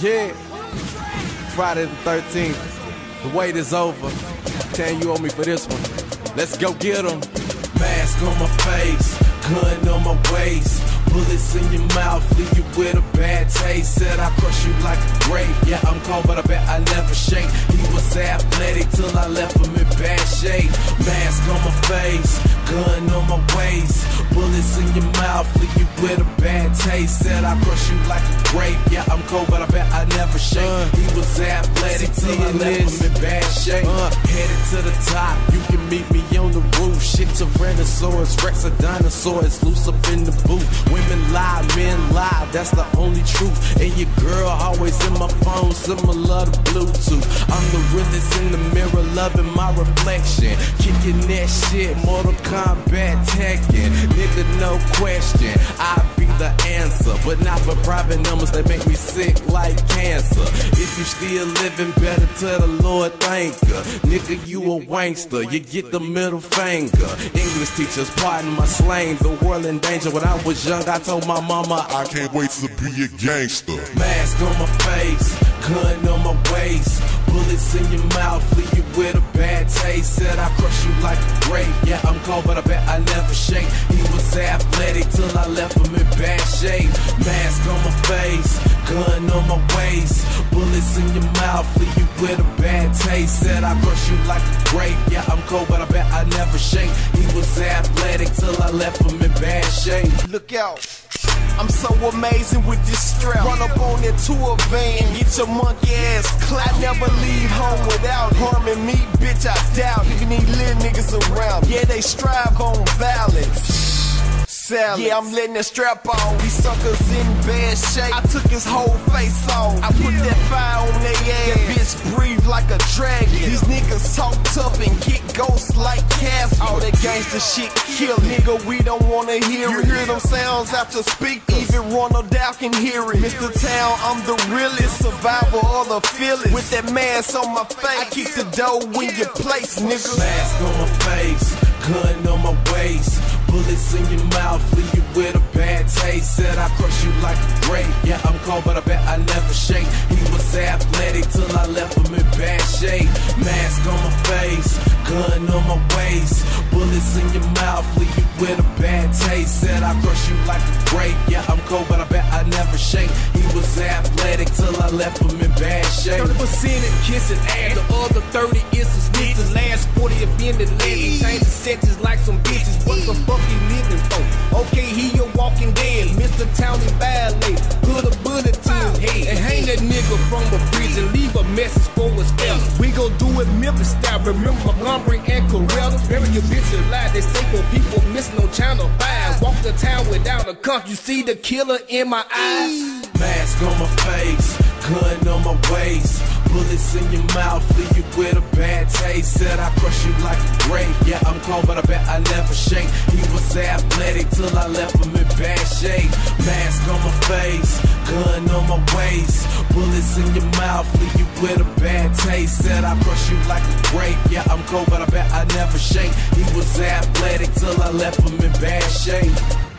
Yeah. Friday the 13th. The wait is over. Tan, you owe me for this one. Let's go get 'em. Mask on my face, gun on my waist. Bullets in your mouth, leave you with a bad taste. Said I crush you like a grape. Yeah, I'm cold, but I bet I never shake. He was athletic till I left him in bad shape. Mask on my face, gun on my waist. Bullets in your mouth, leave you with a bad taste. Said I crush you like a grape. Yeah, I'm cold, but I never shake. Uh. he was athletic till I left him in bad shape. Uh. headed to the top, you can meet me on the roof. Shit, Tyrannosaurus, Rex, a dinosaur is loose up in the booth. Women lie, men lie, that's the only truth. And your girl always in my phone, similar to Bluetooth. I'm the realest in the mirror, loving my reflection. Kicking that shit, Mortal Kombat Tekken. Nigga, no question, I the answer. But not for private numbers that make me sick like cancer. If you still living, better tell the Lord thank you. Nigga, you a wankster, you get the middle finger. English teachers, pardon my slang, the world in danger. When I was young, I told my mama, I can't wait to be a gangster. Mask on my face, gun on my waist. Bullets in your mouth, leave you with a bad taste. Said I crush you like a grape. Yeah, I'm cold, but I bet I never shake. He was athletic till I left him in bad shape. Mask on my face, gun on my waist. Bullets in your mouth, leave you with a bad taste. Said I crush you like a grape. Yeah, I'm cold, but I bet I never shake. He was athletic till I left him in bad shape. Look out. I'm so amazing with this strap. Run up on that a van, get your monkey ass clap. Never leave home without harming me, I doubt even these little niggas around. Yeah, they strive on balance salad. Yeah, I'm letting that strap on. These suckers in bad shape. I took his whole face off. I put that fire on their ass. That bitch breathe like a dragon. These niggas talk tough and get ghosts like cats. All that gangster shit kill Nigga, we don't wanna hear you it. You hear them sounds after speakers. Even Ronald Dow can hear it. Mr. Town, I'm the realest survivor of the feelings. With that mask on my face, I keep the dough when you place, nigga. Mask on my face, gun on my waist. Bullets in your mouth, leave you with a bad taste. Said I crush you like a grape. Yeah, I'm cold, but I bet I never shake. He was athletic till I left him in bad shape. Mask on my face, gun on my waist. Bullets in your mouth, leave you with a bad taste. Said I crush you like a grape. Yeah, I'm cold, but I bet I never shake. I left him in bad shape. 30% is kissing ass, the other 30 is a snitch. The last 40 have been the. Change the sentence like some bitches. What the fuck he living for? Okay, he a walking dead. Mr. Townie Ballet. Put a bullet to his head. And hang that nigga from a bridge and leave a message for his family. We gon' do it Memphis style. Remember Montgomery and Corella. Bury your bitch alive. They say for people missing no Channel 5. Walk the town without a cuff. You see the killer in my eyes. Mask on my face, gun on my waist. Bullets in your mouth, leave you with a bad taste. Said I crush you like a grape. Yeah, I'm cold, but I bet I never shake. He was athletic till I left him in bad shape. Mask on my face, gun on my waist. Bullets in your mouth, leave you with a bad taste. Said I crush you like a grape. Yeah, I'm cold, but I bet I never shake. He was athletic till I left him in bad shape.